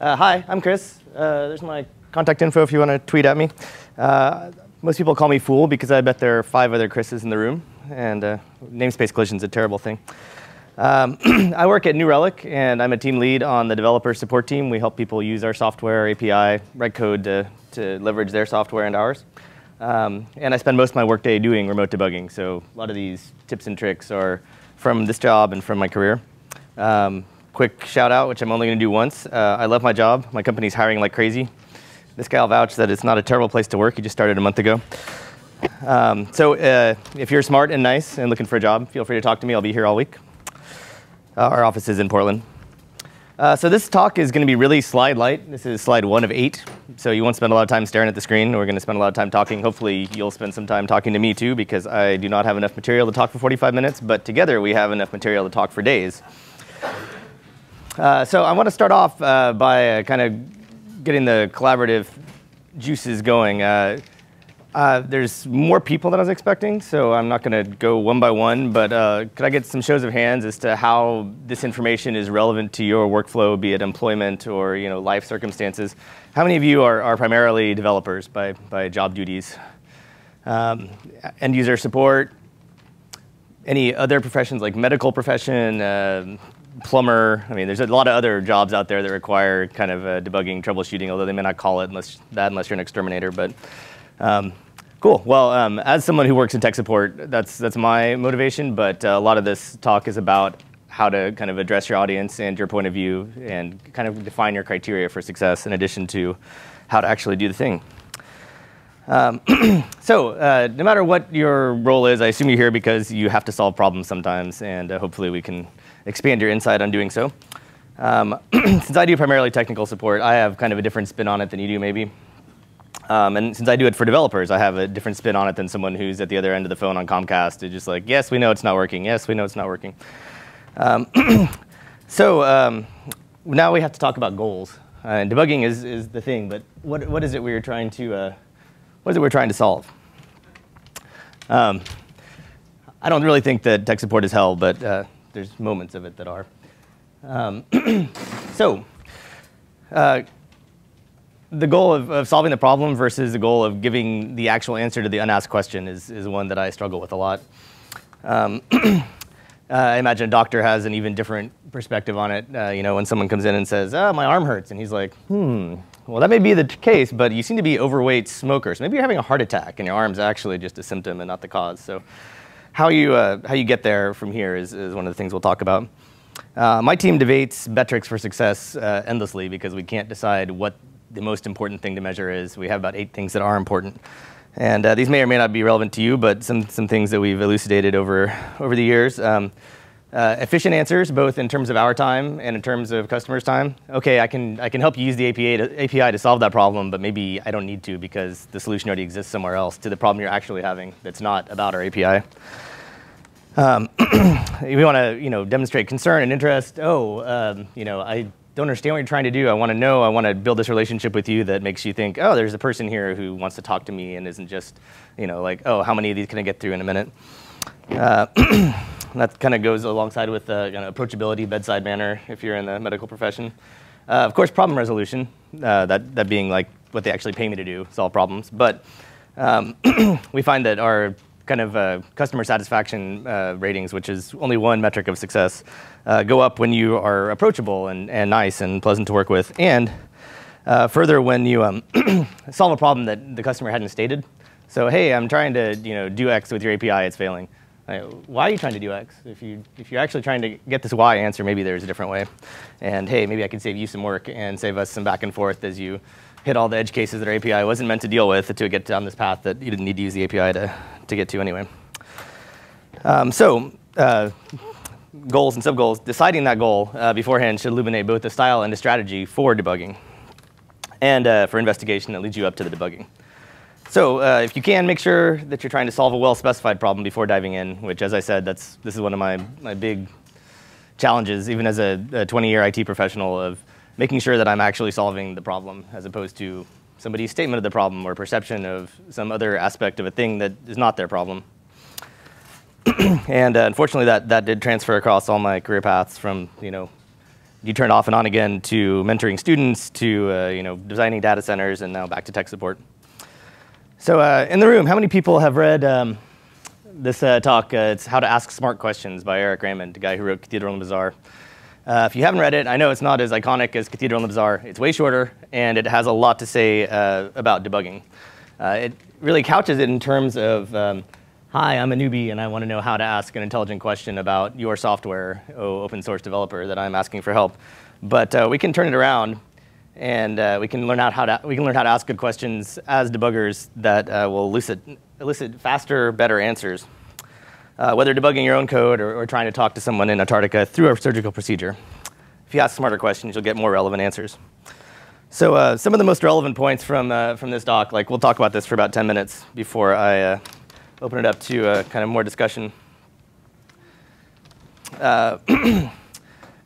Uh, hi, I'm Chris. Uh, there's my contact info if you want to tweet at me. Uh, most people call me Fool because I bet there are five other Chris's in the room, and uh, namespace collision is a terrible thing. Um, I work at New Relic, and I'm a team lead on the developer support team. We help people use our software, API, write code to, to leverage their software and ours. Um, and I spend most of my workday doing remote debugging, so a lot of these tips and tricks are from this job and from my career. Um, quick shout out, which I'm only going to do once. Uh, I love my job. My company's hiring like crazy. This guy will vouch that it's not a terrible place to work. He just started a month ago. Um, so uh, if you're smart and nice and looking for a job, feel free to talk to me. I'll be here all week. Uh, our office is in Portland. Uh, so this talk is going to be really slide light. This is slide one of eight. So you won't spend a lot of time staring at the screen. We're going to spend a lot of time talking. Hopefully you'll spend some time talking to me too because I do not have enough material to talk for 45 minutes, but together we have enough material to talk for days. Uh, so I want to start off uh, by uh, kind of getting the collaborative juices going. Uh, uh, there's more people than I was expecting, so I'm not going to go one by one, but could I get some shows of hands as to how this information is relevant to your workflow, be it employment or you know, life circumstances? How many of you are, are primarily developers by, by job duties? Um, end user support, any other professions like medical profession, uh, plumber. I mean, there's a lot of other jobs out there that require kind of uh, debugging, troubleshooting, although they may not call it unless, that unless you're an exterminator. But um, cool. Well, um, as someone who works in tech support, that's that's my motivation. But uh, a lot of this talk is about how to kind of address your audience and your point of view, and kind of define your criteria for success, in addition to how to actually do the thing. Um, so, uh, no matter what your role is, I assume you're here because you have to solve problems sometimes, and uh, hopefully we can expand your insight on doing so. Um, since I do primarily technical support, I have kind of a different spin on it than you do, maybe. Um, and since I do it for developers, I have a different spin on it than someone who's at the other end of the phone on Comcast. It's just like, yes, we know it's not working. Yes, we know it's not working. Um, so um, now we have to talk about goals. Uh, and debugging is, is the thing, but what, what is it we're trying to, uh, what is it we're trying to solve? Um, I don't really think that tech support is hell, but uh, there's moments of it that are. Um, so, uh, the goal of, of, solving the problem versus the goal of giving the actual answer to the unasked question is, is one that I struggle with a lot. Um, uh, I imagine a doctor has an even different perspective on it. Uh, you know, when someone comes in and says, oh, my arm hurts, and he's like, hmm, well, that may be the case, but you seem to be overweight smokers. Maybe you're having a heart attack and your arm's actually just a symptom and not the cause. So how you, uh, how you get there from here is, is one of the things we'll talk about. Uh, my team debates metrics for success uh, endlessly because we can't decide what the most important thing to measure is. We have about eight things that are important. And uh, these may or may not be relevant to you, but some, some things that we've elucidated over, over the years. Um, uh, efficient answers, both in terms of our time and in terms of customers' time. Okay, I can, I can help you use the API to, API to solve that problem, but maybe I don't need to because the solution already exists somewhere else to the problem you're actually having that's not about our API. Um, we want to, you know, demonstrate concern and interest. Oh, um, you know, I don't understand what you're trying to do. I want to know. I want to build this relationship with you that makes you think, oh, there's a person here who wants to talk to me and isn't just, you know, like, oh, how many of these can I get through in a minute? Uh, that kind of goes alongside with uh, you know, approachability, bedside manner, if you're in the medical profession. Uh, of course, problem resolution, uh, that, that being like what they actually pay me to do, solve problems. But um, we find that our kind of uh, customer satisfaction uh, ratings, which is only one metric of success, uh, go up when you are approachable and, and nice and pleasant to work with. And uh, further, when you um, solve a problem that the customer hadn't stated. So, hey, I'm trying to you know, do X with your API, it's failing. why are you trying to do X? If, you, if you're actually trying to get this Y answer, maybe there's a different way. And hey, maybe I can save you some work and save us some back and forth as you hit all the edge cases that our API wasn't meant to deal with to get down this path that you didn't need to use the API to, to get to anyway. Um, so uh, goals and sub-goals, deciding that goal uh, beforehand should illuminate both the style and the strategy for debugging and uh, for investigation that leads you up to the debugging. So uh, if you can, make sure that you're trying to solve a well-specified problem before diving in, which, as I said, that's, this is one of my, my big challenges, even as a 20-year IT professional, of making sure that I'm actually solving the problem as opposed to somebody's statement of the problem or perception of some other aspect of a thing that is not their problem. and uh, unfortunately, that, that did transfer across all my career paths from, you know, you turn off and on again to mentoring students, to uh, you know, designing data centers, and now back to tech support. So uh, in the room, how many people have read um, this uh, talk? Uh, it's How to Ask Smart Questions by Eric Raymond, the guy who wrote Cathedral and Bazaar. Uh, if you haven't read it, I know it's not as iconic as Cathedral and the Bazaar. It's way shorter, and it has a lot to say uh, about debugging. it really couches it in terms of um, Hi, I'm a newbie and I want to know how to ask an intelligent question about your software, oh, open source developer that I'm asking for help. But uh, we can turn it around and uh, we, can learn out how to, we can learn how to ask good questions as debuggers that uh, will elicit, elicit faster, better answers. Uh, whether debugging your own code or, or, trying to talk to someone in Antarctica through a surgical procedure. If you ask smarter questions, you'll get more relevant answers. So uh, some of the most relevant points from, uh, from this doc, like we'll talk about this for about 10 minutes before I open it up to uh, kind of more discussion. Uh,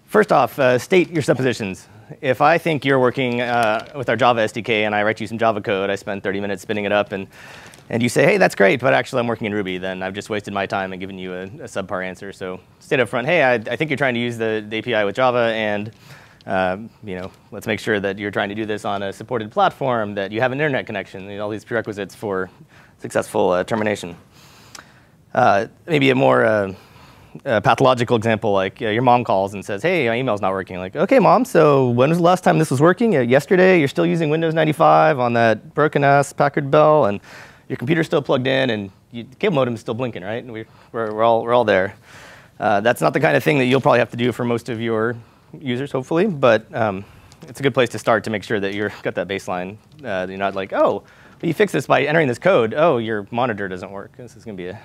first off, uh, state your suppositions. If I think you're working uh, with our Java SDK and I write you some Java code, I spend 30 minutes spinning it up, and, and you say, hey, that's great, but actually I'm working in Ruby, then I've just wasted my time and given you a, a subpar answer. So state up front, hey, I, I, think you're trying to use the, the API with Java, and um, you know, let's make sure that you're trying to do this on a supported platform, that you have an internet connection, all these prerequisites for successful uh, termination. Uh, maybe a more uh, pathological example, like your mom calls and says, hey, my email's not working. Like, okay, mom, so when was the last time this was working? yesterday, you're still using Windows 95 on that broken-ass Packard Bell, and your computer's still plugged in, and your cable modem's still blinking, right? And we, we're, we're, all, we're all there. Uh, that's not the kind of thing that you'll probably have to do for most of your users, hopefully, but um, it's a good place to start to make sure that you've got that baseline. Uh, you're not like, oh, you fix this by entering this code. Oh, your monitor doesn't work. This is going to be a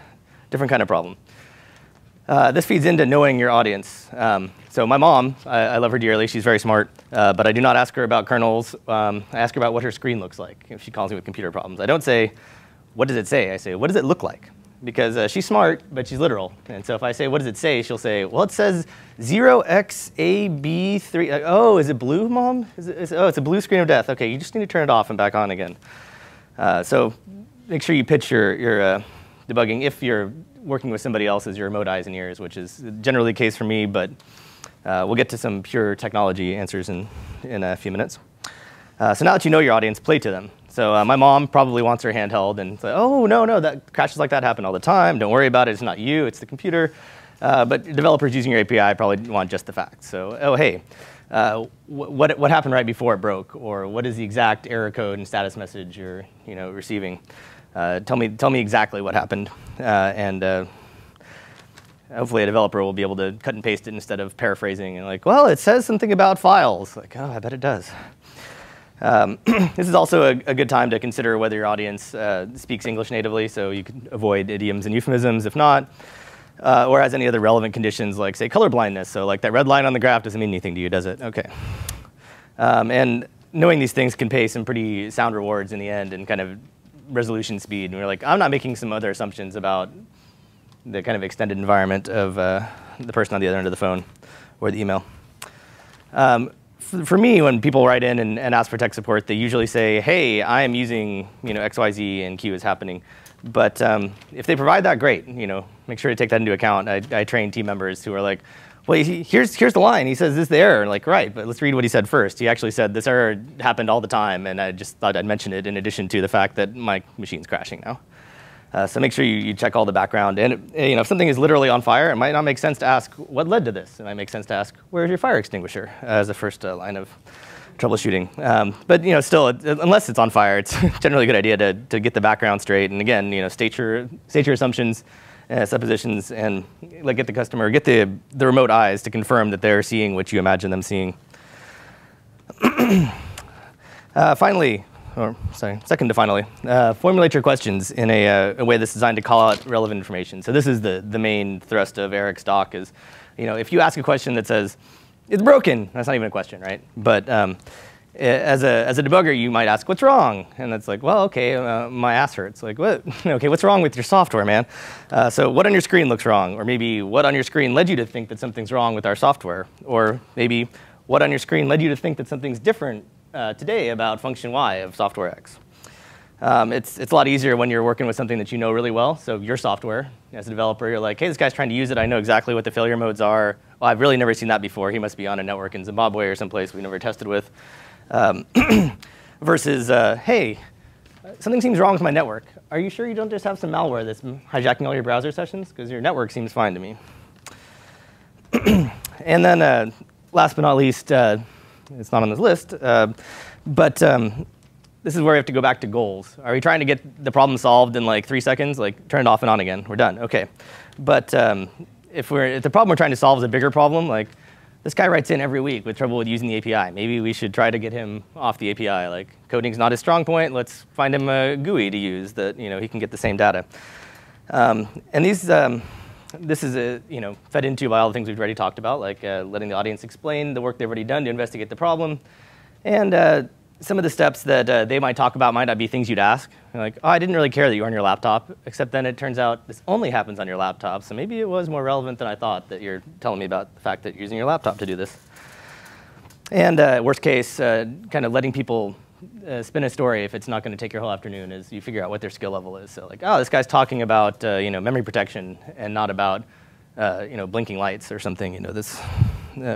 different kind of problem. Uh, this feeds into knowing your audience. Um, so my mom, I, I, love her dearly. She's very smart, uh, but I do not ask her about kernels. Um, I ask her about what her screen looks like if she calls me with computer problems. I don't say, what does it say? I say, what does it look like? Because uh, she's smart, but she's literal. And so if I say, what does it say? She'll say, well, it says 0xAB3. oh, is it blue, mom? Is it, is, oh, it's a blue screen of death. OK, you just need to turn it off and back on again. Uh, so make sure you pitch your, your uh, debugging if you're working with somebody else as your remote eyes and ears, which is generally the case for me, but uh, we'll get to some pure technology answers in, in a few minutes. Uh, so now that you know your audience, play to them. So uh, my mom probably wants her handheld and say, oh, no, no, that crashes like that happen all the time. Don't worry about it. It's not you. It's the computer. Uh, but developers using your API probably want just the facts. So, oh, hey, uh, what, what happened right before it broke? Or what is the exact error code and status message you're you know, receiving? Uh, tell, me, tell me exactly what happened. Uh, and uh, hopefully a developer will be able to cut and paste it instead of paraphrasing and like, well, it says something about files. Like, oh, I bet it does. Um, this is also a, a, good time to consider whether your audience uh, speaks English natively, so you can avoid idioms and euphemisms if not, uh, or has any other relevant conditions like, say, colorblindness. So like that red line on the graph doesn't mean anything to you, does it? Okay. Um, and knowing these things can pay some pretty sound rewards in the end and kind of resolution speed. And we are like, I'm not making some other assumptions about the kind of extended environment of uh, the person on the other end of the phone or the email. Um, for, me, when people write in and, and, ask for tech support, they usually say, hey, I am using you know, XYZ and Q is happening. But um, if they provide that, great. You know, make sure to take that into account. I, I train team members who are like, well, he, here's, here's the line. He says, this is the error. Like, right, but let's read what he said first. He actually said, this error happened all the time, and I just thought I'd mention it in addition to the fact that my machine's crashing now. Uh, so make sure you, you, check all the background. And you know, if something is literally on fire, it might not make sense to ask, what led to this? It might make sense to ask, where's your fire extinguisher as a first uh, line of troubleshooting. Um, but you know, still, unless it's on fire, it's generally a good idea to, to get the background straight. And again, you know, state your, state your assumptions, uh, suppositions and like get the customer, get the, the remote eyes to confirm that they're seeing what you imagine them seeing. uh, finally, or sorry, second to finally, uh, formulate your questions in a, uh, a, way that's designed to call out relevant information. So this is the, the main thrust of Eric's talk is, you know, if you ask a question that says, it's broken, that's not even a question, right? But um, as a, as a debugger, you might ask, what's wrong? And it's like, well, okay, uh, my ass hurts. Like, what? okay, what's wrong with your software, man? Uh, so what on your screen looks wrong? Or maybe what on your screen led you to think that something's wrong with our software? Or maybe what on your screen led you to think that something's different uh, today about function Y of software X? Um, it's, it's a lot easier when you're working with something that you know really well. So your software, as a developer, you're like, hey, this guy's trying to use it. I know exactly what the failure modes are. Well, I've really never seen that before. He must be on a network in Zimbabwe or someplace we never tested with. Um, versus, uh, hey, something seems wrong with my network. Are you sure you don't just have some malware that's hijacking all your browser sessions? Because your network seems fine to me. and then uh, last but not least, uh, it's not on this list, uh, but um, this is where we have to go back to goals. Are we trying to get the problem solved in like three seconds? Like turn it off and on again, we're done, okay. But um, if, we're, if the problem we're trying to solve is a bigger problem, like this guy writes in every week with trouble with using the API. Maybe we should try to get him off the API. Like coding's not his strong point. Let's find him a GUI to use that you know he can get the same data. Um, and these, um, this is a, you know fed into by all the things we've already talked about, like uh, letting the audience explain the work they've already done to investigate the problem, and uh, some of the steps that uh, they might talk about might not be things you'd ask. You're like, oh, I didn't really care that you were on your laptop, except then it turns out this only happens on your laptop, so maybe it was more relevant than I thought that you're telling me about the fact that you're using your laptop to do this. And uh, worst case, uh, kind of letting people uh, spin a story if it's not going to take your whole afternoon is you figure out what their skill level is. So like, oh, this guy's talking about uh, you know memory protection and not about uh, you know blinking lights or something. You know, this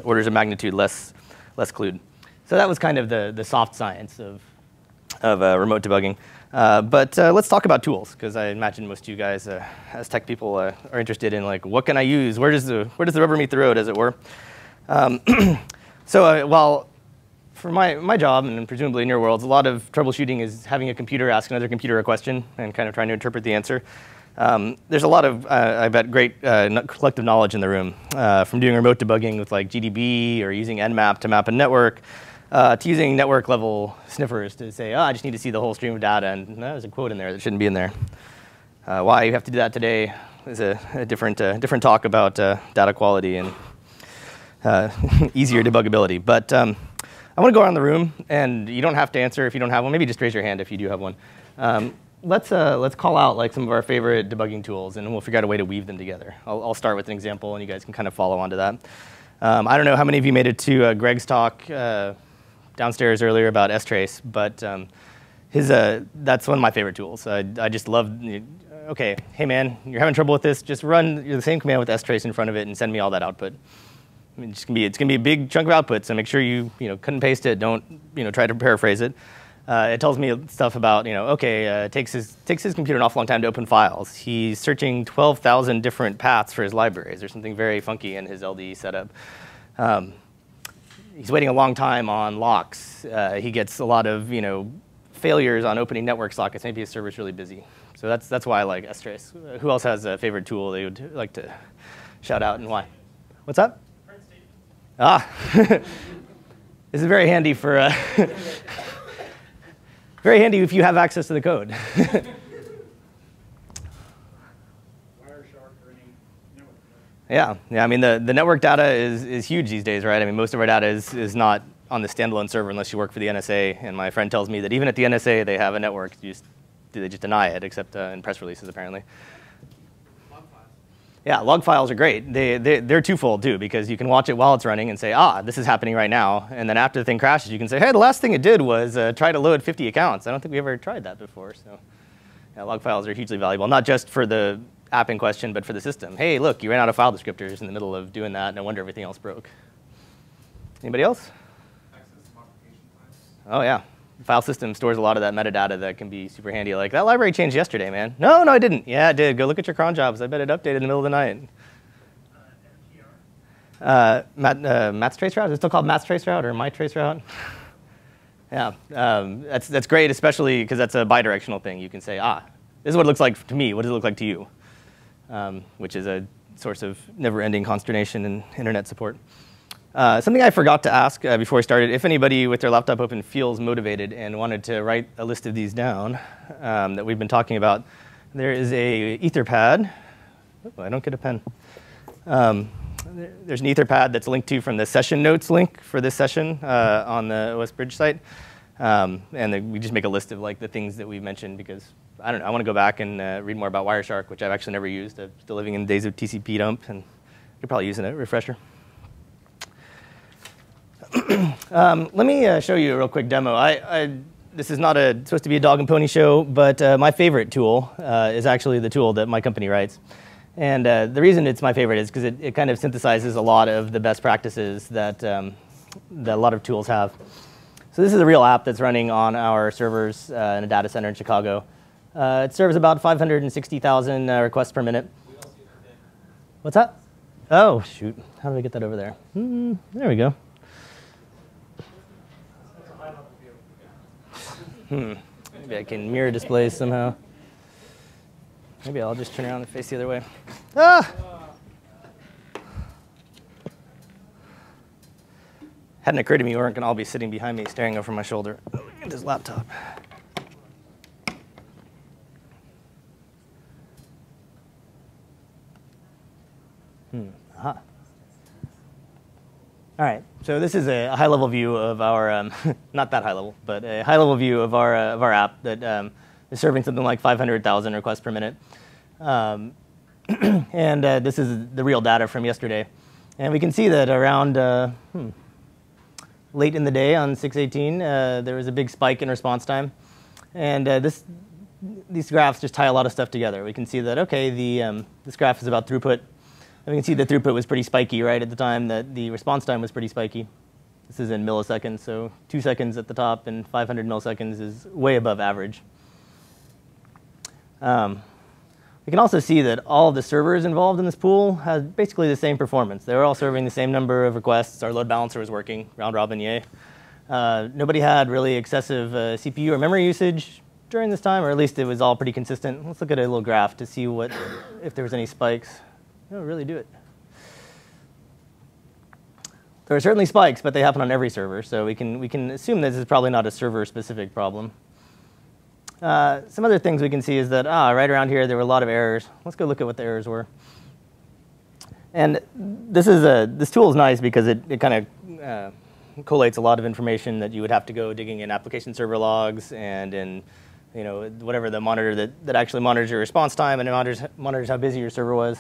orders of magnitude less less clued. So that was kind of the, the soft science of, of uh, remote debugging. Uh, but uh, let's talk about tools, because I imagine most of you guys, uh, as tech people, uh, are interested in like, what can I use? Where does the, where does the rubber meet the road, as it were? Um, so uh, while for my, my job, and presumably in your worlds, a lot of troubleshooting is having a computer ask another computer a question and kind of trying to interpret the answer. Um, there's a lot of, uh, I bet, great uh, collective knowledge in the room uh, from doing remote debugging with like GDB or using Nmap to map a network uh, to using network level sniffers to say, oh, I just need to see the whole stream of data, and there's a quote in there that shouldn't be in there. Uh, why you have to do that today is a, a different, uh, different talk about uh, data quality and uh, easier debuggability. But um, I want to go around the room, and you don't have to answer if you don't have one. Maybe just raise your hand if you do have one. Um, let's, uh, let's call out like some of our favorite debugging tools, and we'll figure out a way to weave them together. I'll, I'll start with an example, and you guys can kind of follow on to that. Um, I don't know how many of you made it to Greg's talk downstairs earlier about strace, but um, his, uh, that's one of my favorite tools. I, I just love, okay, hey man, you're having trouble with this, just run the same command with strace in front of it and send me all that output. I mean, it's gonna be, it's gonna be a big chunk of output, so make sure you, you know, cut and paste it, don't, you know, try to paraphrase it. Uh, it tells me stuff about, you know, okay, uh, takes his, takes his computer an awful long time to open files. He's searching 12,000 different paths for his libraries. There's something very funky in his LDE setup. Um, he's waiting a long time on locks. Uh, he gets a lot of you know failures on opening network sockets. Maybe his server's really busy. So that's that's why I like strace. Who else has a favorite tool they would like to shout out and why? What's up? Ah, this is very handy for. Uh, very handy if you have access to the code. Yeah, yeah. I mean, the, the network data is, is huge these days, right? I mean, most of our data is, is not on the standalone server unless you work for the NSA. And my friend tells me that even at the NSA, they have a network. You just, they just deny it, except uh, in press releases, apparently. Yeah, log files are great. They, they, they're twofold, too, because you can watch it while it's running and say, ah, this is happening right now. And then after the thing crashes, you can say, hey, the last thing it did was uh, try to load 50 accounts. I don't think we ever tried that before. So yeah, log files are hugely valuable, not just for the app in question, but for the system. Hey, look, you ran out of file descriptors in the middle of doing that. No wonder everything else broke. Anybody else? Oh, yeah. File system stores a lot of that metadata that can be super handy. Like, that library changed yesterday, man. No, no, I didn't. Yeah, it did. Go look at your cron jobs. I bet it updated in the middle of the night. Uh, Matt, uh, Matt's trace route? Is it still called Matt's trace route or my trace route? yeah, um, that's, that's great, especially because that's a bidirectional thing. You can say, ah, this is what it looks like to me. What does it look like to you? um, which is a source of never-ending consternation in internet support. Uh, something I forgot to ask uh, before we started, if anybody with their laptop open feels motivated and wanted to write a list of these down um, that we've been talking about, there is a Etherpad. Oh, I don't get a pen. Um, there's an Etherpad that's linked to from the session notes link for this session uh, on the OS Bridge site. Um, and the, we just make a list of like the things that we've mentioned because I don't know. I want to go back and uh, read more about Wireshark, which I've actually never used. I'm still living in the days of tcpdump, and you're probably using it. Refresher. um, let me uh, show you a real quick demo. I, I, this is not a, supposed to be a dog and pony show, but uh, my favorite tool uh, is actually the tool that my company writes. And uh, the reason it's my favorite is because it, it kind of synthesizes a lot of the best practices that, um, that a lot of tools have. So this is a real app that's running on our servers uh, in a data center in Chicago. Uh, it serves about 560,000 uh, requests per minute. What's that? Oh, shoot. How do I get that over there? Mm, there we go. Hmm. Maybe I can mirror display somehow. Maybe I'll just turn around and face the other way. Ah! Hadn't occurred to me you weren't going to all be sitting behind me staring over my shoulder at this laptop. Hmm. Aha. All right, so this is a high-level view of our, um, not that high level, but a high-level view of our, uh, of our app that um, is serving something like 500,000 requests per minute. Um, and uh, this is the real data from yesterday. And we can see that around uh, hmm, late in the day on 618, uh, there was a big spike in response time. And uh, this, these graphs just tie a lot of stuff together. We can see that, okay, the, um, this graph is about throughput and we can see the throughput was pretty spiky, right, at the time that the response time was pretty spiky. This is in milliseconds, so two seconds at the top and 500 milliseconds is way above average. Um, we can also see that all of the servers involved in this pool had basically the same performance. They were all serving the same number of requests. Our load balancer was working, round robin, yay. Uh, nobody had really excessive uh, CPU or memory usage during this time, or at least it was all pretty consistent. Let's look at a little graph to see what, if there was any spikes. No, really do it. There are certainly spikes, but they happen on every server, so we can, we can assume this is probably not a server-specific problem. Uh, some other things we can see is that, ah, right around here, there were a lot of errors. Let's go look at what the errors were. And this, is a, this tool is nice because it, it kind of uh, collates a lot of information that you would have to go digging in application server logs and in you know, whatever the monitor that, that actually monitors your response time and monitors, monitors how busy your server was.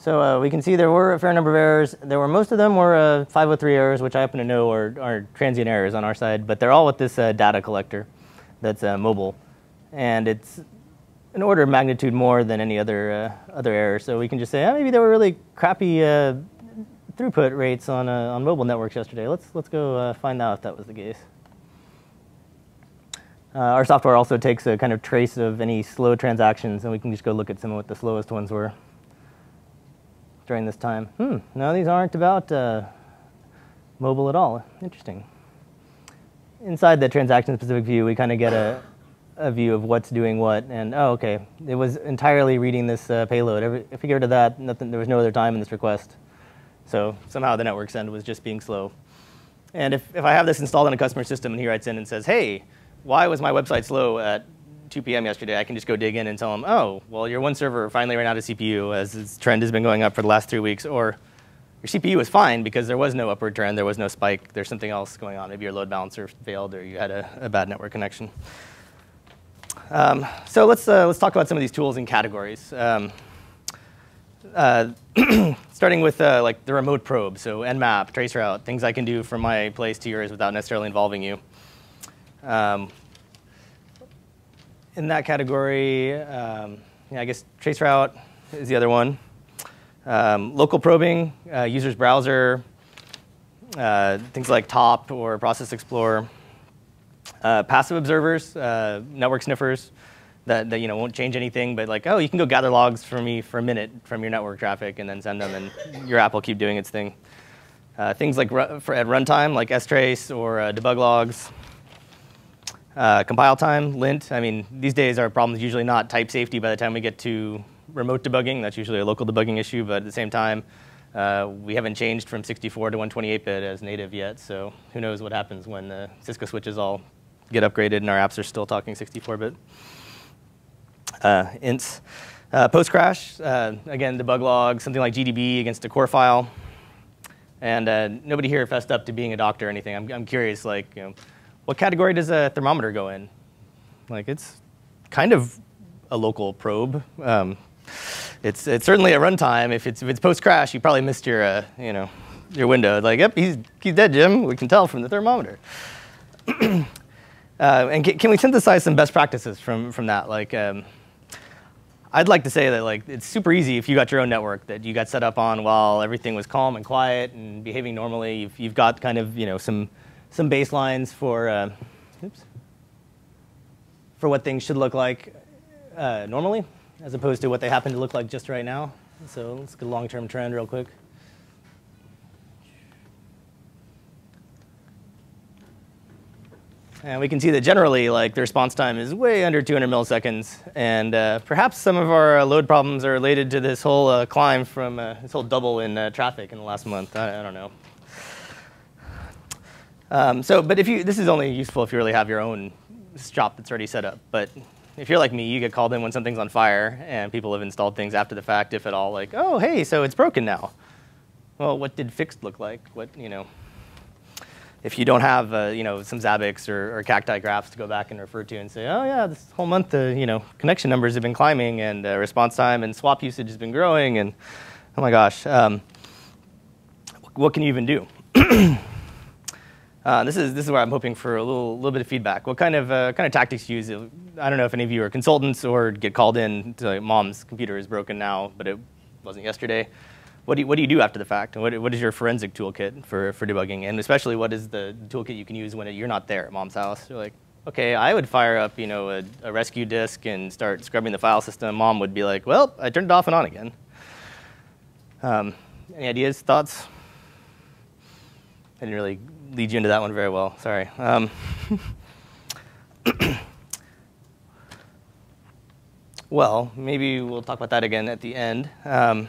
So uh, we can see there were a fair number of errors. There were most of them were uh, 503 errors, which I happen to know are, are transient errors on our side, but they're all with this uh, data collector that's uh, mobile, and it's an order of magnitude more than any other uh, other error. So we can just say oh, maybe there were really crappy uh, throughput rates on on mobile networks yesterday. Let's let's go find out if that was the case. our software also takes a kind of trace of any slow transactions, and we can just go look at some of what the slowest ones were during this time. Hmm, no, these aren't about uh, mobile at all. Interesting. Inside the transaction-specific view, we kind of get a, a view of what's doing what, and oh, okay, it was entirely reading this uh, payload. If you get rid of that, nothing, there was no other time in this request. So somehow the network send was just being slow. And if, if I have this installed on a customer system and he writes in and says, hey, why was my website slow at 2 p.m. yesterday, I can just go dig in and tell them, oh, well, your one server finally ran out of CPU as its trend has been going up for the last three weeks, or your CPU is fine because there was no upward trend, there was no spike, there's something else going on. Maybe your load balancer failed or you had a, a bad network connection. Um, so let's, uh, let's talk about some of these tools and categories. Um, uh, starting with uh, like the remote probe, so Nmap, traceroute, things I can do from my place to yours without necessarily involving you. Um, in that category, um, yeah, I guess traceroute is the other one. Um, local probing, uh, user's browser, uh, things like TOP or Process Explorer. Uh, passive observers, uh, network sniffers that, that you know won't change anything, but like, oh, you can go gather logs for me for a minute from your network traffic and then send them, and your app will keep doing its thing. Uh, things like for at runtime, like strace or uh, debug logs. Uh, compile time, lint. I mean, these days our problem is usually not type safety by the time we get to remote debugging. That's usually a local debugging issue, but at the same time, uh, we haven't changed from 64 to 128-bit as native yet, so who knows what happens when the Cisco switches all get upgraded and our apps are still talking 64-bit. Uh, ints. Uh, post crash, uh, again, debug log, something like GDB against a core file. And uh, nobody here fessed up to being a doctor or anything. I'm, I'm curious, like, you know, what category does a thermometer go in? Like it's kind of a local probe. Um, it's it's certainly a runtime. If it's if it's post crash, you probably missed your uh, you know your window. Like yep, he's he's dead, Jim. We can tell from the thermometer. Uh, and can, can we synthesize some best practices from, from that? Like, um, I'd like to say that like it's super easy if you got your own network that you got set up on while everything was calm and quiet and behaving normally. You've, you've got kind of you know some some baselines for uh, oops, for what things should look like uh, normally, as opposed to what they happen to look like just right now. So let's get a long-term trend real quick. And we can see that generally, like the response time is way under 200 milliseconds, and uh, perhaps some of our uh, load problems are related to this whole uh, climb from uh, this whole double in uh, traffic in the last month. I, I don't know. Um, so, but if you, this is only useful if you really have your own shop that's already set up. But if you're like me, you get called in when something's on fire, and people have installed things after the fact, if at all. Like, oh, hey, so it's broken now. Well, what did fixed look like? What you know? if you don't have uh, you know some Zabbix or, or, cacti graphs to go back and refer to and say, oh yeah, this whole month the you know connection numbers have been climbing and uh, response time and swap usage has been growing and oh my gosh, um, what can you even do? uh, this is this is where I'm hoping for a little little bit of feedback. What kind of uh, kind of tactics you use? I don't know if any of you are consultants or get called in to like, mom's computer is broken now, but it wasn't yesterday what do you, what do you do after the fact? What, what is your forensic toolkit for, for debugging? And especially, what is the toolkit you can use when you're not there at mom's house? You're like, okay, I would fire up, you know, a, a, rescue disk and start scrubbing the file system. Mom would be like, well, I turned it off and on again. Um, any ideas, thoughts? I didn't really lead you into that one very well. Sorry. Um, well, maybe we'll talk about that again at the end. Um,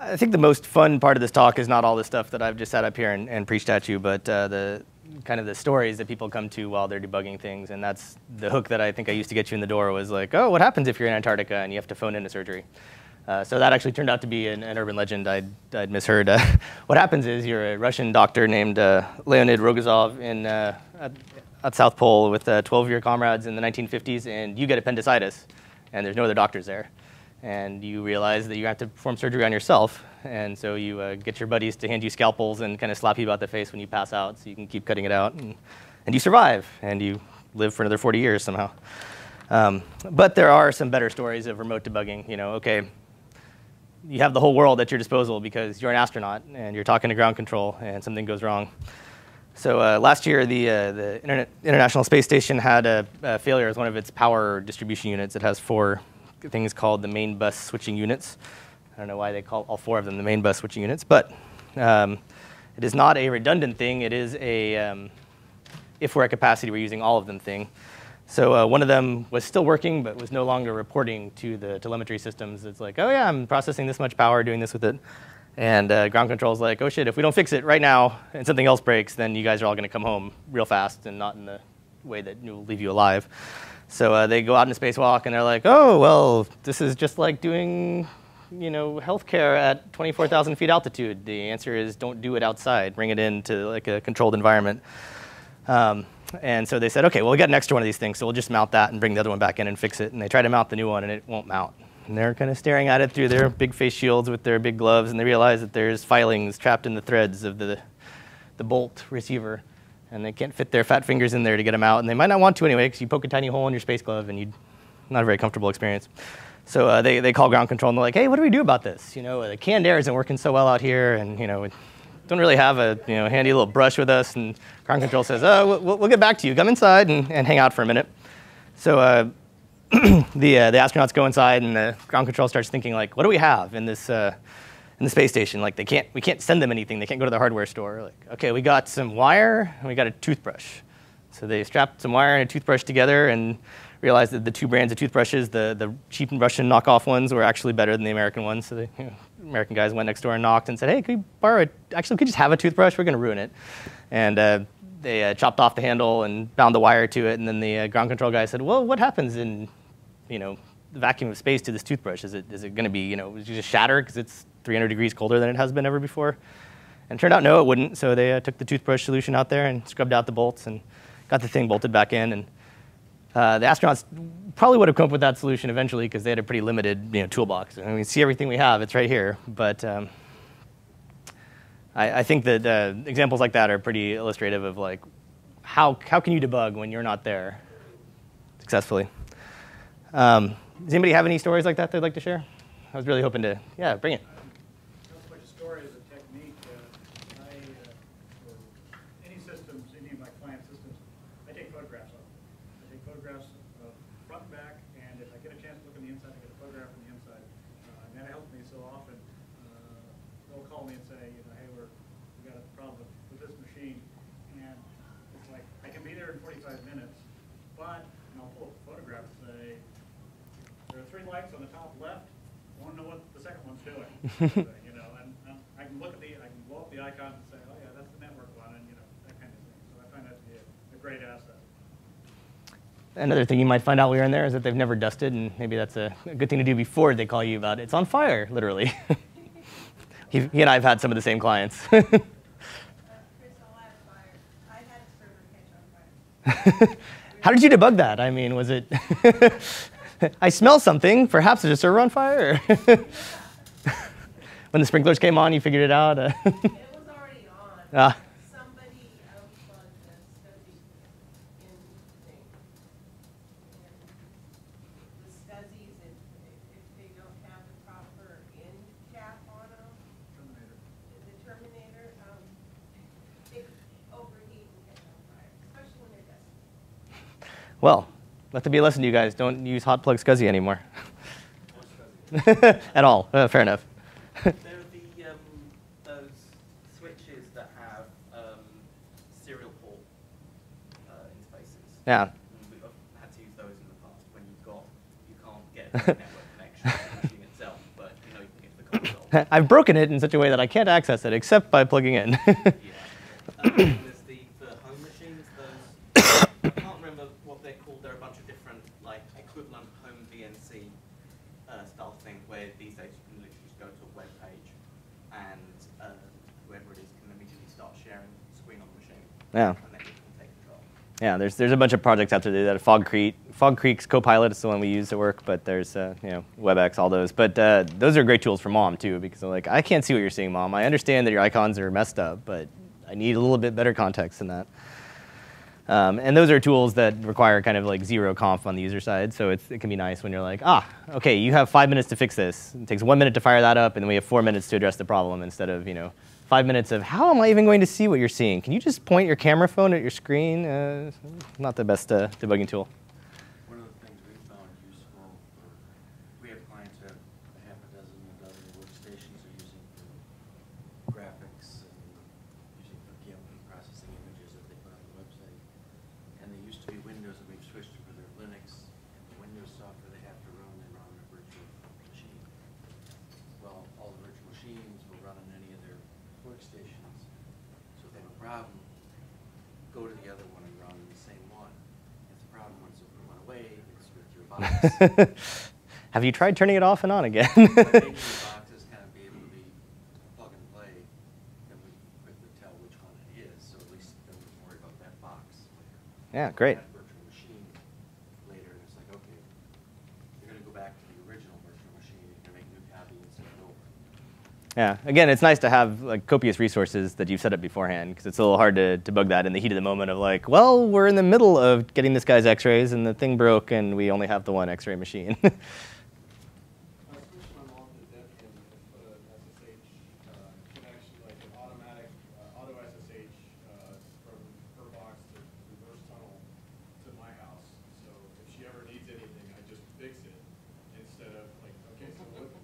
I think the most fun part of this talk is not all the stuff that I've just sat up here and, and preached at you, but uh, the kind of the stories that people come to while they're debugging things. And that's the hook that I think I used to get you in the door was like, oh, what happens if you're in Antarctica and you have to phone in a surgery? Uh, so that actually turned out to be an, an urban legend I'd, I'd misheard. Uh, what happens is you're a Russian doctor named uh, Leonid Rogozov in, uh, at, at, South Pole with 12 of your comrades in the 1950s, and you get appendicitis, and there's no other doctors there and you realize that you have to perform surgery on yourself. And so you uh, get your buddies to hand you scalpels and kind of slap you about the face when you pass out so you can keep cutting it out. And, and you survive, and you live for another 40 years somehow. Um, but there are some better stories of remote debugging. You know, okay, you have the whole world at your disposal because you're an astronaut and you're talking to ground control and something goes wrong. So uh, last year, the, uh, the Internet International Space Station had a, a failure with one of its power distribution units. It has four things called the main bus switching units. I don't know why they call all four of them the main bus switching units, but um, it is not a redundant thing. It is a, um, if we're at capacity, we're using all of them thing. So uh, one of them was still working, but was no longer reporting to the telemetry systems. It's like, oh yeah, I'm processing this much power, doing this with it. And uh, ground control is like, oh shit, if we don't fix it right now and something else breaks, then you guys are all going to come home real fast and not in the way that will leave you alive. So uh, they go out in a spacewalk and they're like, oh, well, this is just like doing you know, healthcare at 24,000 feet altitude. The answer is don't do it outside. Bring it into like a controlled environment. Um, and so they said, okay, well, we got an extra one of these things, so we'll just mount that and bring the other one back in and fix it. And they try to mount the new one, and it won't mount. And they're kind of staring at it through their big face shields with their big gloves, and they realize that there's filings trapped in the threads of the, the bolt receiver and they can't fit their fat fingers in there to get them out, and they might not want to anyway because you poke a tiny hole in your space glove and you not a very comfortable experience. So uh, they, they call ground control and they're like, hey, what do we do about this? You know, the canned air isn't working so well out here, and you know, don't really have a you know handy little brush with us. And ground control says, oh, we'll, we'll get back to you. Come inside and, and hang out for a minute. So uh, the uh, the astronauts go inside, and the ground control starts thinking like, what do we have in this? Uh, in the space station. Like they can't, we can't send them anything. They can't go to the hardware store. Like, okay, we got some wire and we got a toothbrush. So they strapped some wire and a toothbrush together and realized that the two brands of toothbrushes, the, the cheap Russian knockoff ones, were actually better than the American ones. So the you know, American guys went next door and knocked and said, hey, could we borrow it? Actually, could just have a toothbrush? We're going to ruin it. And uh, they uh, chopped off the handle and bound the wire to it. And then the uh, ground control guy said, well, what happens in, you know, the vacuum of space to this toothbrush? Is it, is it going to be, you know, just shatter because it's 300 degrees colder than it has been ever before. And it turned out no, it wouldn't. So they uh, took the toothbrush solution out there and scrubbed out the bolts and got the thing bolted back in. And uh, the astronauts probably would have come up with that solution eventually because they had a pretty limited you know, toolbox. I mean, see everything we have, it's right here. But um, I, I think that uh, examples like that are pretty illustrative of like how, how can you debug when you're not there successfully. Um, does anybody have any stories like that they'd like to share? I was really hoping to, yeah, bring it. Not so much a story as a technique. Uh, I, uh, for any systems, any of my client systems, I take photographs of them. I take photographs of front and back, and if I get a chance to look on the inside, I get a photograph from the inside. Uh, and that helps me so often. Uh, they'll call me and say, you know, hey, we're, we got a problem with, this machine. And it's like, I can be there in 45 minutes, but, and I'll pull up the photograph and say, there are three lights on the top left. I want to know what the second one's doing. you know, and, and I can look at the, I can blow up the icon and say, oh yeah, that's the network one, and you know, that kind of thing. So I find that to be a, a great asset. Another thing you might find out while you're in there is that they've never dusted, and maybe that's a, a good thing to do before they call you about it. It's on fire, literally. he, he and I have had some of the same clients. Chris, I'll add fire. I had a server catch on fire. How did you debug that? I mean, was it? I smell something. Perhaps it's a server on fire. when the sprinklers came on, you figured it out. It was already on. Ah. Somebody unplugged the SCSI in thing. And the SCSIs, if, if they don't have the proper end cap on them, Terminator. the Terminator, um, they overheat and catch on fire, especially when they're dusty. Well, let there be a lesson to you guys. Don't use hot plug SCSI anymore. At all. Uh, fair enough. There are the um, those switches that have um, serial port uh, interfaces. Yeah. We've had to use those in the past when you've got you can't get a network connection to the machine itself, but you know you can get the console. I've broken it in such a way that I can't access it except by plugging in. yeah. Um, there's the for home machines. Those I can't remember what they're called. There are a bunch of different like equivalent home VNC uh, style thing where these days you can literally just go to a web page and uh, whoever it is can immediately start sharing the screen on the machine. Yeah. And then you can take control. Yeah, there's there's a bunch of projects out there that. Fog Creek, Fog Creek's Copilot is the one we use at work, but there's uh, you know WebEx, all those. But uh, those are great tools for mom too, because they're like, I can't see what you're seeing, mom. I understand that your icons are messed up, but I need a little bit better context than that. Um, and those are tools that require kind of like zero conf on the user side. So it can be nice when you're like, ah, okay, you have five minutes to fix this. It takes one minute to fire that up, and then we have four minutes to address the problem instead of you know five minutes of how am I even going to see what you're seeing? Can you just point your camera phone at your screen? Uh, not the best uh, debugging tool. One of the things we found useful for, we have clients who have a half a dozen, a dozen workstations they're using for graphics and using for GIMP and processing images that they put on the website. And they used to be Windows and we've switched to for their Linux. And the Windows software they have to run, they run on a virtual machine. Well, all the virtual machines will run on any of their workstations. So if they have a problem, go to the other one and run the same one. If the problem wants to run away, it's with your box. have you tried turning it off and on again? yeah, making the boxes kind of be able to be plug and play, then we quickly tell which one it is, so at least then we can worry about that box later. Yeah, great. That virtual machine later, and it's like, okay, you're gonna go back to the original virtual machine, you're gonna make a new copy and send it over. Yeah, again, it's nice to have like copious resources that you've set up beforehand because it's a little hard to debug that in the heat of the moment of like, well, we're in the middle of getting this guy's X-rays and the thing broke and we only have the one X-ray machine.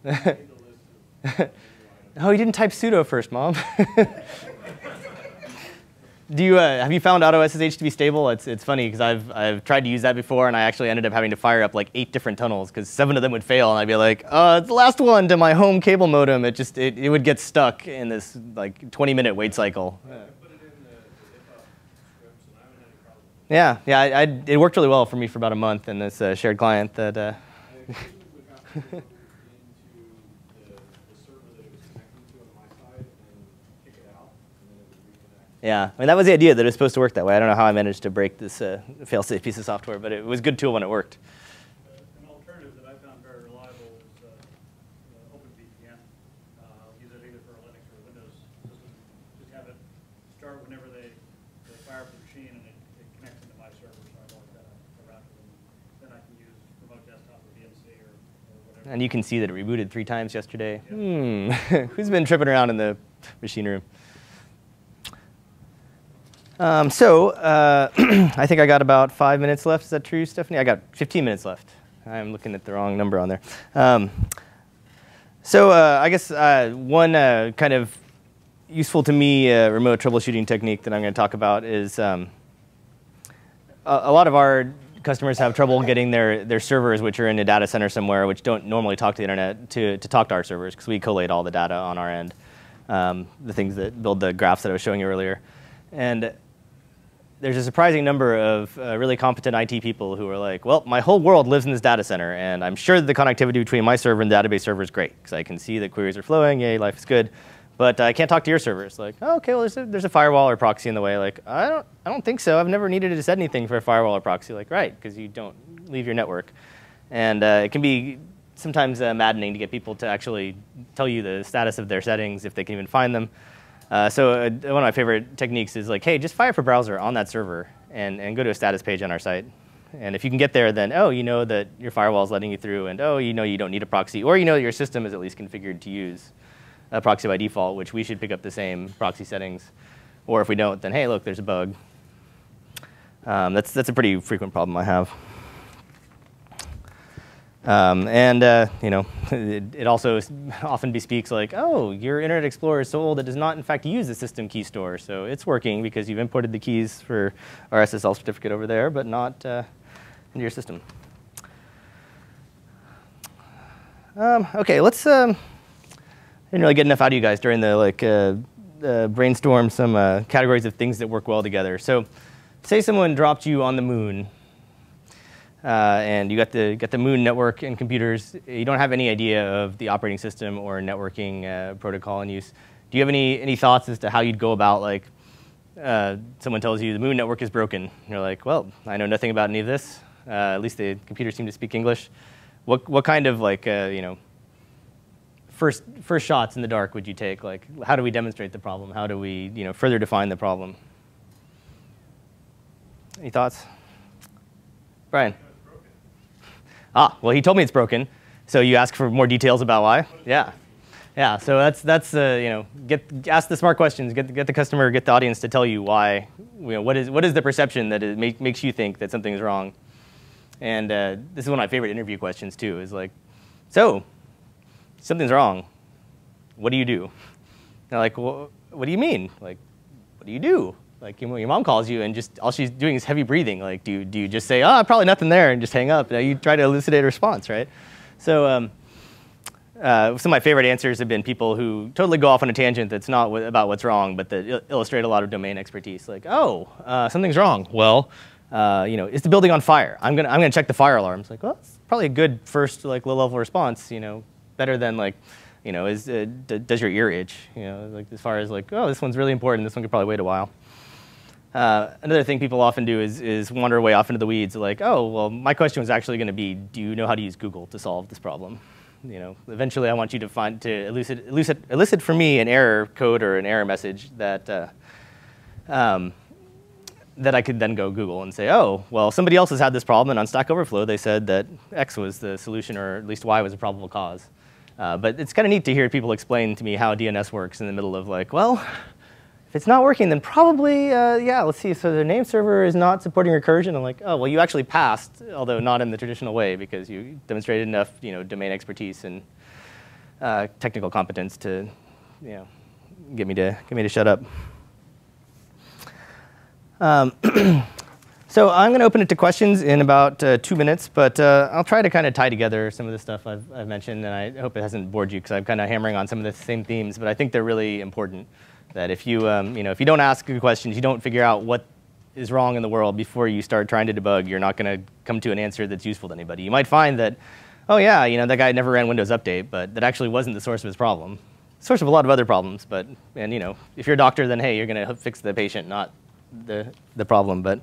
oh, you didn't type sudo first, mom. Do you uh, have you found auto SSH to be stable? It's it's funny because I've I've tried to use that before and I actually ended up having to fire up like eight different tunnels because seven of them would fail and I'd be like, uh, it's the last one to my home cable modem. It just it, it would get stuck in this like 20 minute wait cycle. Yeah, yeah, I, I, it worked really well for me for about a month in this uh, shared client that. Uh, Yeah, I mean, that was the idea that it was supposed to work that way. I don't know how I managed to break this uh, fail-safe piece of software, but it was a good tool when it worked. An alternative that I found very reliable is uh, uh, OpenVPN. Uh, use it either for a Linux or Windows system. Just have it start whenever they, fire up the machine and it, connects into my server, so I log that around to them. Then I can use remote desktop or VNC or, whatever. And you can see that it rebooted three times yesterday. Hmm, who's been tripping around in the machine room? Um, so uh, I think I got about five minutes left. Is that true, Stephanie? I got 15 minutes left. I'm looking at the wrong number on there. Um, so uh, I guess uh, one uh, kind of useful to me uh, remote troubleshooting technique that I'm going to talk about is um, a, a lot of our customers have trouble getting their, their servers, which are in a data center somewhere, which don't normally talk to the internet, to, to talk to our servers, because we collate all the data on our end, um, the things that build the graphs that I was showing you earlier. And there's a surprising number of uh, really competent IT people who are like, well, my whole world lives in this data center, and I'm sure that the connectivity between my server and the database server is great, because I can see that queries are flowing, yay, life is good. But I can't talk to your servers. Like, oh, okay, well, there's a, there's a firewall or proxy in the way. Like, I don't, I don't think so. I've never needed to set anything for a firewall or proxy. Like, right, because you don't leave your network. And uh, it can be sometimes uh, maddening to get people to actually tell you the status of their settings if they can even find them. Uh, so uh, one of my favorite techniques is like, hey, just fire up a browser on that server and, and go to a status page on our site. And if you can get there, then, oh, you know that your firewall is letting you through, and oh, you know you don't need a proxy, or you know your system is at least configured to use a proxy by default, which we should pick up the same proxy settings. Or if we don't, then hey, look, there's a bug. Um, that's, that's a pretty frequent problem I have. Um, and uh, you know, it, it, also often bespeaks like, oh, your Internet Explorer is so old it does not in fact use the system key store. So it's working because you've imported the keys for our SSL certificate over there, but not uh, into your system. Um, okay, let's um, didn't really get enough out of you guys during the like uh, uh, brainstorm some uh, categories of things that work well together. So, say someone dropped you on the moon, uh, and you got the got the moon network and computers. You don't have any idea of the operating system or networking uh, protocol in use. Do you have any any thoughts as to how you'd go about like? Uh, someone tells you the moon network is broken. You're like, well, I know nothing about any of this. at least the computers seem to speak English. What what kind of like you know first, first shots in the dark would you take? Like, how do we demonstrate the problem? How do we, you know, further define the problem? Any thoughts? Brian? Ah, well, he told me it's broken. So you ask for more details about why? Yeah. Yeah, so that's, that's uh, you know, get, ask the smart questions, get, get the customer, get the audience to tell you why, you know, what is, what is the perception that it make, makes you think that something is wrong? And uh, this is one of my favorite interview questions too, is like, so something's wrong. What do you do? And they're like, well, what do you mean? Like, what do you do? Like, your mom calls you and just all she's doing is heavy breathing. Like, do you, do you just say, oh, probably nothing there and just hang up? You try to elucidate a response, right? So um, uh, some of my favorite answers have been people who totally go off on a tangent that's not about what's wrong, but that il illustrate a lot of domain expertise. Like, oh, uh, something's wrong. Well, uh, you know, is the building on fire? I'm gonna, I'm gonna check the fire alarms. Like, well, it's probably a good first like low-level response. You know, better than like, you know, is, uh, does your ear itch? You know, like as far as like, oh, this one's really important. This one could probably wait a while. Uh, another thing people often do is, is wander way off into the weeds. Like, oh, well, my question was actually going to be, do you know how to use Google to solve this problem? You know, eventually I want you to find to elucid, elucid, elicit for me an error code or an error message that uh, um, that I could then go Google and say, oh, well, somebody else has had this problem, and on Stack Overflow they said that X was the solution, or at least Y was a probable cause. Uh, but it's kind of neat to hear people explain to me how DNS works in the middle of like, well, if it's not working, then probably, uh, yeah, let's see. So the name server is not supporting recursion. I'm like, oh, well, you actually passed, although not in the traditional way because you demonstrated enough, you know, domain expertise and uh, technical competence to, you know, get me to get me to shut up. Um, So I'm going to open it to questions in about uh, two minutes, but uh, I'll try to kind of tie together some of the stuff I've, I've mentioned, and I hope it hasn't bored you because I'm kind of hammering on some of the same themes, but I think they're really important. That if you, um, you know, if you don't ask good questions, you don't figure out what is wrong in the world before you start trying to debug, you're not going to come to an answer that's useful to anybody. You might find that, oh yeah, you know, that guy never ran Windows Update, but that actually wasn't the source of his problem. Source of a lot of other problems, but, and you know, if you're a doctor, then hey, you're going to fix the patient, not the, the problem. But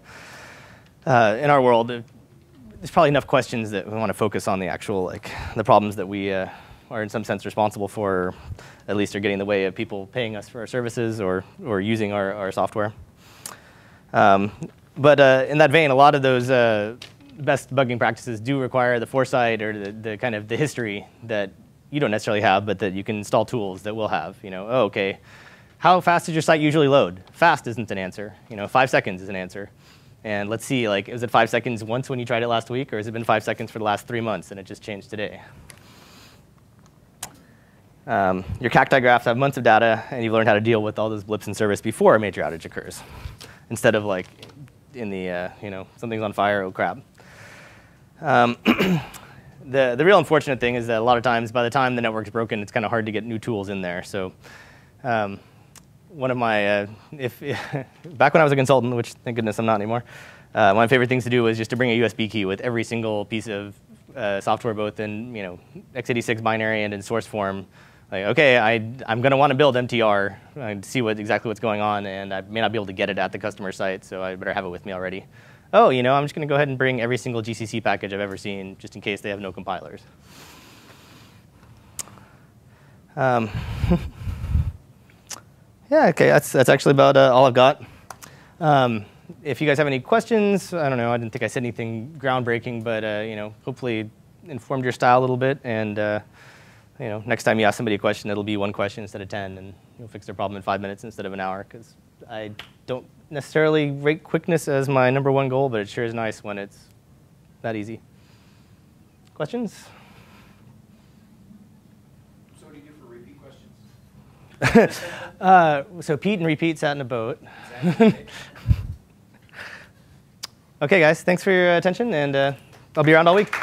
uh, in our world, there's probably enough questions that we want to focus on the actual, like, the problems that we uh, are in some sense responsible for, or at least are getting in the way of people paying us for our services or, or using our, our software. Um, but uh, in that vein, a lot of those, uh, best bugging practices do require the foresight or the, the kind of the history that you don't necessarily have, but that you can install tools that will have. You know, oh, okay, how fast does your site usually load? Fast isn't an answer. You know, five seconds is an answer. And let's see, like, is it five seconds once when you tried it last week, or has it been five seconds for the last three months and it just changed today? Um, your cacti graphs have months of data, and you've learned how to deal with all those blips in service before a major outage occurs, instead of like in the, uh, you know, something's on fire, oh crap. Um, the, the real unfortunate thing is that a lot of times, by the time the network's broken, it's kind of hard to get new tools in there. So um, one of my, uh, if, back when I was a consultant, which thank goodness I'm not anymore, uh, one of my favorite things to do was just to bring a USB key with every single piece of uh, software, both in you know x86 binary and in source form. Like, okay, I, I'm going to want to build MTR and see what exactly what's going on, and I may not be able to get it at the customer site, so I better have it with me already. Oh, you know, I'm just going to go ahead and bring every single GCC package I've ever seen, just in case they have no compilers. Um, yeah, okay, that's, that's actually about uh, all I've got. Um, if you guys have any questions, I don't know, I didn't think I said anything groundbreaking, but uh, you know, hopefully informed your style a little bit. And uh, you know, next time you ask somebody a question, it'll be one question instead of 10, and you'll fix their problem in five minutes instead of an hour, because I don't necessarily rate quickness as my number one goal, but it sure is nice when it's that easy. Questions? So what do you do for repeat questions? uh, so Pete and Repeat sat in a boat. okay, guys, thanks for your attention, and uh, I'll be around all week.